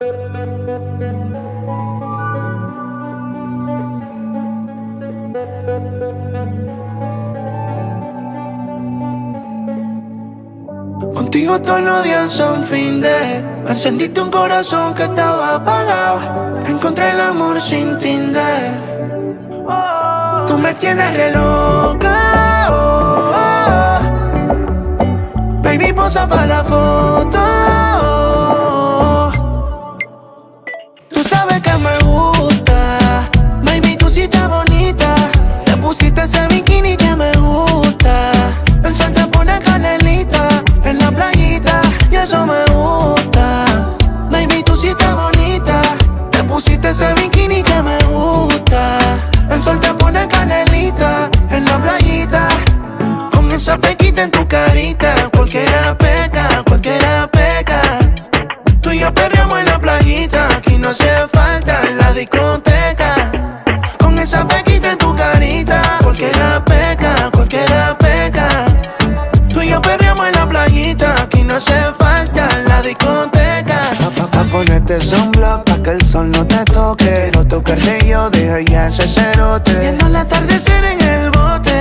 Contigo todos los días son fin de. Encendiste un corazón que estaba apagado. Encontré el amor sin Tinder. Tú me tienes re loca oh, oh. Baby, posa para la foto bikini que me gusta. El sol te pone canelita En la playita Y eso me gusta. Baby, tú sí estás bonita. Te pusiste ese bikini que me gusta. El sol te pone canelita En la playita Con esa pequita en tu carita ponerte sombra Pa' que el sol no te toque. No tocarte yo, deja ya ese cerote. Viendo el atardecer en el bote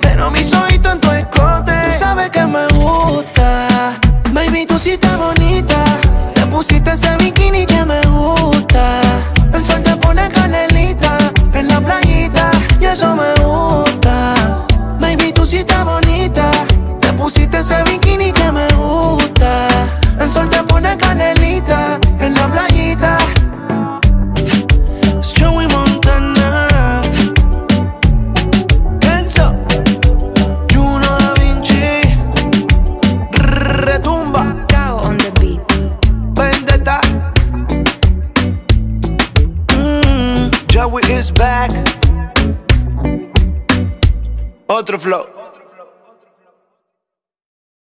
Pero mis ojitos en tu escote. Tú sabes que me gusta Baby, tú sí estás bonita. Te pusiste ese bikini mm, Joey is back. Otro flow